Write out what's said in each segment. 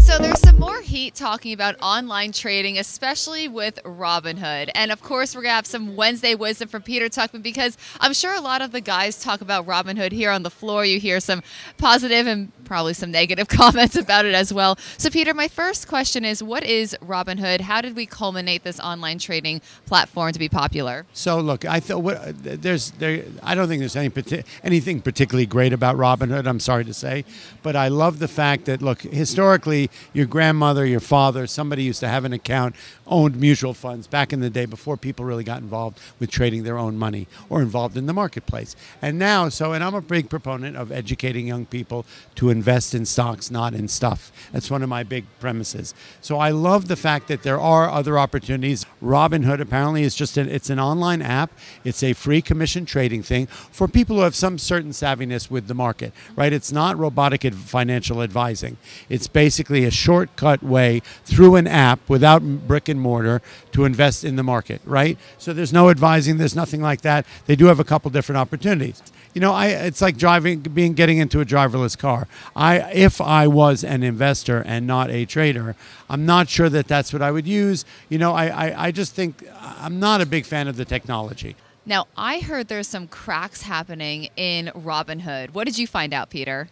So there's some more heat talking about online trading, especially with Robinhood. And of course, we're going to have some Wednesday wisdom from Peter Tuchman because I'm sure a lot of the guys talk about Robinhood here on the floor. You hear some positive and probably some negative comments about it as well. So, Peter, my first question is what is Robinhood? How did we culminate this online trading platform to be popular? So, look, I thought uh, there's there. I don't think there's any anything particularly great about Robinhood. I'm sorry to say, but I love the fact that look historically your grandmother, your father, somebody used to have an account, owned mutual funds back in the day before people really got involved with trading their own money or involved in the marketplace. And now, so, and I'm a big proponent of educating young people to invest in stocks, not in stuff. That's one of my big premises. So I love the fact that there are other opportunities. Robinhood apparently is just an, it's an online app. It's a free commission trading thing for people who have some certain savviness with the market, right? It's not robotic financial advising. It's basically a shortcut way through an app without brick and mortar to invest in the market, right? So there's no advising, there's nothing like that. They do have a couple different opportunities. You know, I it's like driving being getting into a driverless car. I if I was an investor and not a trader, I'm not sure that that's what I would use. You know, I I, I just think I'm not a big fan of the technology. Now, I heard there's some cracks happening in Robinhood. What did you find out, Peter?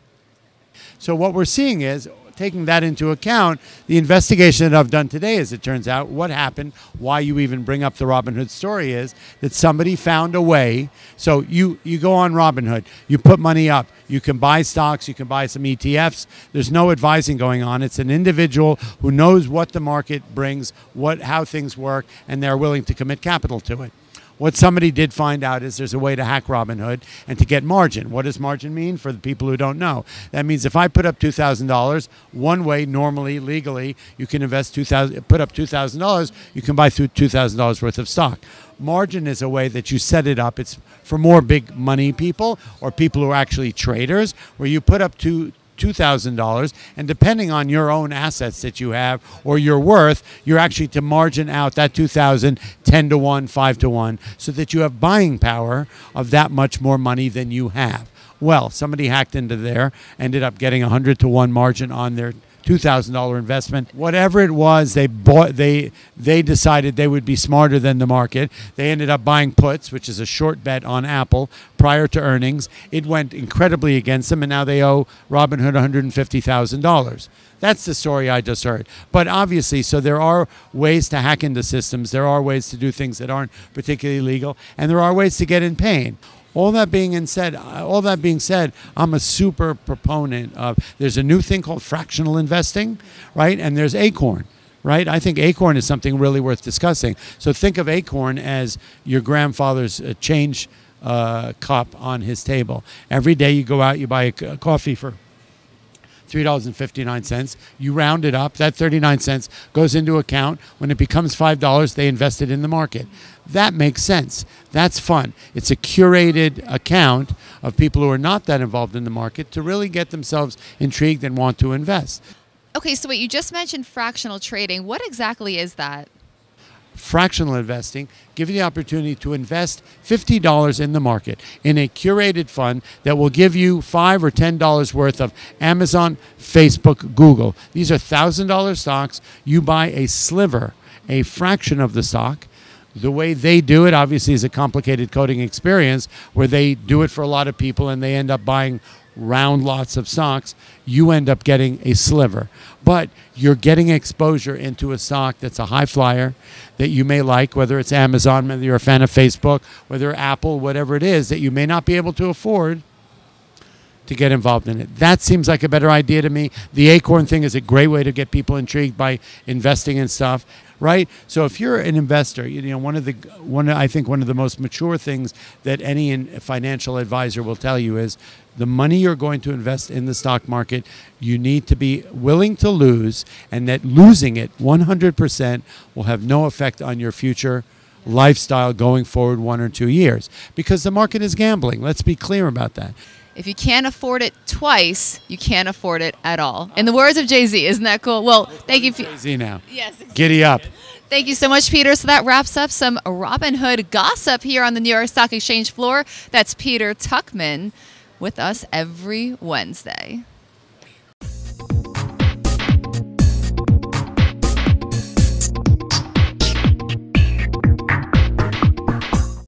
So what we're seeing is taking that into account, the investigation that I've done today, as it turns out, what happened, why you even bring up the Robinhood story is that somebody found a way. So you you go on Robinhood, you put money up, you can buy stocks, you can buy some ETFs. There's no advising going on. It's an individual who knows what the market brings, what how things work, and they're willing to commit capital to it. What somebody did find out is there's a way to hack Robinhood and to get margin. What does margin mean for the people who don't know? That means if I put up $2,000, one way normally legally you can invest 2000 put up $2,000, you can buy through $2,000 worth of stock. Margin is a way that you set it up. It's for more big money people or people who are actually traders where you put up two $2,000. And depending on your own assets that you have or your worth, you're actually to margin out that 2,000 10 to 1, 5 to 1, so that you have buying power of that much more money than you have. Well, somebody hacked into there, ended up getting a 100 to 1 margin on their $2,000 investment. Whatever it was, they bought they they decided they would be smarter than the market. They ended up buying puts, which is a short bet on Apple prior to earnings. It went incredibly against them and now they owe Robinhood $150,000. That's the story I just heard. But obviously, so there are ways to hack into systems. There are ways to do things that aren't particularly legal, and there are ways to get in pain. All that being said, all that being said, I'm a super proponent of. There's a new thing called fractional investing, right? And there's Acorn, right? I think Acorn is something really worth discussing. So think of Acorn as your grandfather's uh, change uh, cup on his table. Every day you go out, you buy a coffee for $3.59. You round it up. That 39 cents goes into account. When it becomes $5, they invest it in the market. That makes sense. That's fun. It's a curated account of people who are not that involved in the market to really get themselves intrigued and want to invest. Okay, so wait, you just mentioned fractional trading. What exactly is that? Fractional investing, give you the opportunity to invest $50 in the market in a curated fund that will give you 5 or $10 worth of Amazon, Facebook, Google. These are $1,000 stocks. You buy a sliver, a fraction of the stock. The way they do it obviously is a complicated coding experience where they do it for a lot of people and they end up buying round lots of socks, you end up getting a sliver. But you're getting exposure into a stock that's a high flyer that you may like, whether it's Amazon, whether you're a fan of Facebook, whether Apple, whatever it is, that you may not be able to afford to get involved in it. That seems like a better idea to me. The Acorn thing is a great way to get people intrigued by investing in stuff, right? So if you're an investor, you know one of the one I think one of the most mature things that any financial advisor will tell you is the money you're going to invest in the stock market, you need to be willing to lose, and that losing it 100% will have no effect on your future lifestyle going forward one or two years because the market is gambling. Let's be clear about that. If you can't afford it twice, you can't afford it at all. In the words of Jay Z, isn't that cool? Well, thank you. Jay Z now. Yes. Exactly. Giddy up. Thank you so much, Peter. So that wraps up some Robinhood gossip here on the New York Stock Exchange floor. That's Peter Tuchman with us every Wednesday.